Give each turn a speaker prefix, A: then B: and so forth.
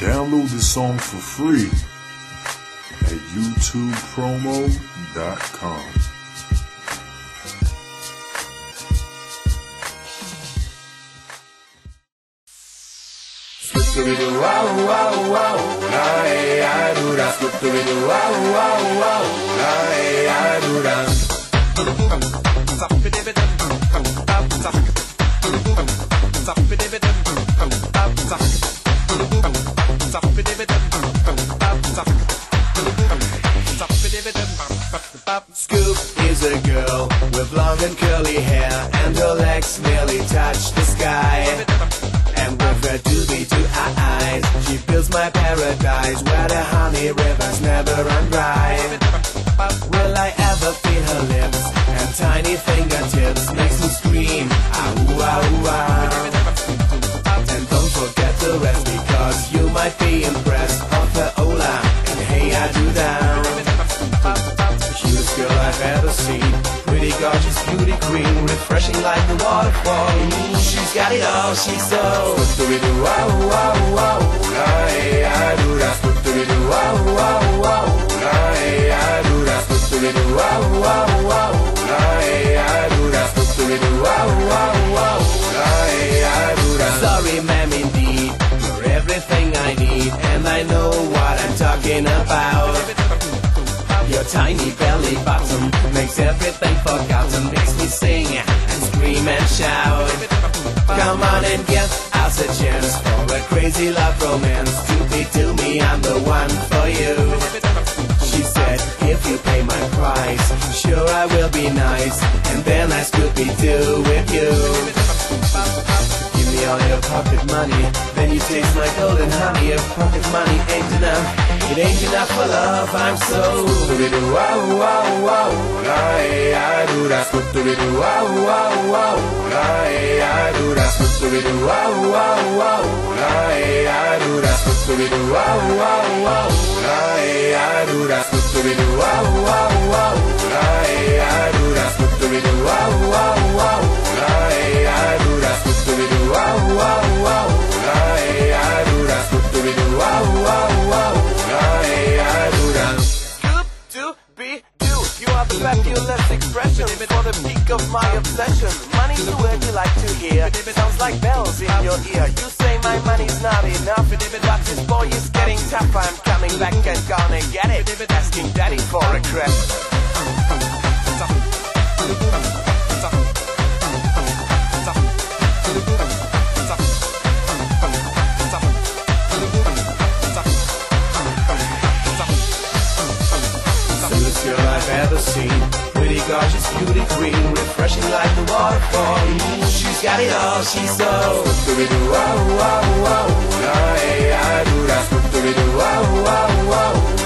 A: Download the song for free at youtubepromo.com.
B: Scooby-Doo, wow, wow, wow, la, eh, ah, do da. Scooby-Doo, wow, wow, wow, la, eh, ah, do da. Scoop is a girl with long and curly hair, and her legs nearly touch the sky. And with her doobie two eyes, she fills my paradise where the honey rivers never run dry. Will I ever feel her lips and tiny fingertips makes me scream, ah ooh, ah ooh, ah. And don't forget the rest because you might be impressed I do down. The cutest girl I've ever seen. Pretty gorgeous beauty queen, refreshing like the waterfall. She's got it all, she's so. Wow, wow, wow. Eh, ah, do. Scooby-Doo, wow, wow, wow. Ah, do. Scooby-Doo, wow, wow, wow. Ah, do. Scooby-Doo, wow, wow, wow. Ah, do da. Sorry, ma'am, indeed. You're everything I need, and I know talking about. Your tiny belly button makes everything forgotten, makes me sing and scream and shout. Come on and give us a chance for a crazy love romance. Be to me, I'm the one for you. She said, if you pay my price, sure I will be nice, and then I Scooby Doo with you. All your pocket money, then you taste my golden honey. If pocket money ain't enough, it ain't enough for love. I'm so Scooby-Doo, wow, wow, wow, ah, do da. Scooby-Doo, wow, wow, wow, ah, do da. Scooby-Doo, wow, wow, wow, ah, do da. Scooby-Doo, wow, wow, wow, ah, do da. Scooby-Doo, wow, wow, wow,
C: fabulous expression for the peak of my obsession. Money's the word you like to hear. Sounds like bells in your ear. You say my money's not enough, but this boy is getting tough. I'm coming back and gonna get it. Asking daddy for a crap.
B: Ever seen. Pretty gorgeous beauty queen, refreshing like the waterfall. She's got it all, she's so. Do. Scooby-Doo, wow, wow, wow. La, eh, ah, do da. Scooby-Doo, wow, wow, wow.